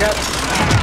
got